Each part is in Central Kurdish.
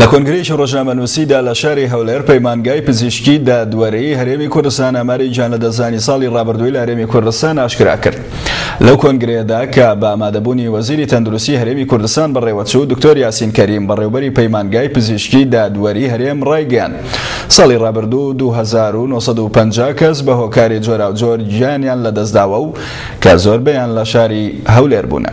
لە کۆنگرەیەکی ڕۆژنامەنووسیدا لە شاری هەولێر پەیمانگای پزیشکی دادوەریی هەرێمی کوردستان ئاماری گیانلەدەستدانی ساڵی ڕابردووی لە هەرێمی کوردستان ئاشکرا کرد لەو کۆنگرەیەدا کە بە ئامادەبوونی وەزیری تەندروستی هەرێمی کوردستان بەڕێوەچوو دکتۆر یاسین کەریم بەڕێوبەری پەیمانگای پزیشکی دادوەری هەرێم ڕایگەیان ساڵی ڕابردوو 2950 کەس بە هۆکاری جۆراوجۆر گیانیان لەدەستداوە و کە زۆربەیان لە شاری هەولێر بوونە.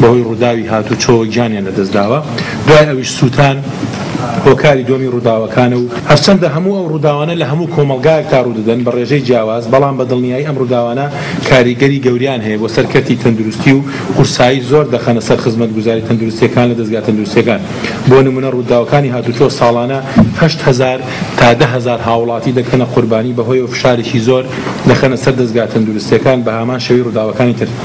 بەهۆی ڕووداوی هاتووچۆ گیانیان لەدەستداوە، دوای ئەویش سووتان هۆکاری دووەمی ڕووداوەکانە و هەرچەندە هەموو ئەو ڕووداوانە لە هەموو کۆمەڵگایەکدا ڕوودەدەن بە ڕێژەی جیاواز بەڵام بە دڵنیایی ئەم ڕووداوانە کاریگەری گەوریان هەیە بۆ سەر کەرتی تەندروستی و قورسایی زۆر دەخەنە سەر خزمەتگوزاری تەندروستیەکان لە دەزگا تەندروستیەکان بۆ نمونە ڕووداوەکانی هاتووچۆ ساڵانە هەشت هەزار تا دە هەزار هاوڵاتی دەکەنە قوربانی بەهۆیەوە فشارێکی زۆر دەخەنە سەر دەزگا تەندروستیەکان بەهامان شێوەی ڕووداوەکانی تر.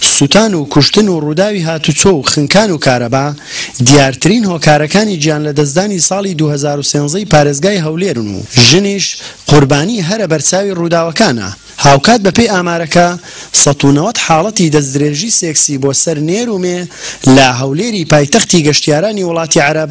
سوتان و کوشتن و ڕووداوی هاتوچۆ و خنکان و کارەبا دیارترین هۆکارەکانی گیانلەدەستدانی ساڵی دوو هەزار و سێزدە ی پارێزگای هەولێرن و ژنیش قوربانی هەرە بەرچاوی ڕووداوەکانە هاوکات بەپێی ئامارەکە سەد و نەوەد حاڵەتی دەستدرێژی سێکسی بۆ سەر نێر و مێ لە هەولێری پایتەختی گەشتیارانی وڵاتی عەرەب